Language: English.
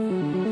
Mm-hmm.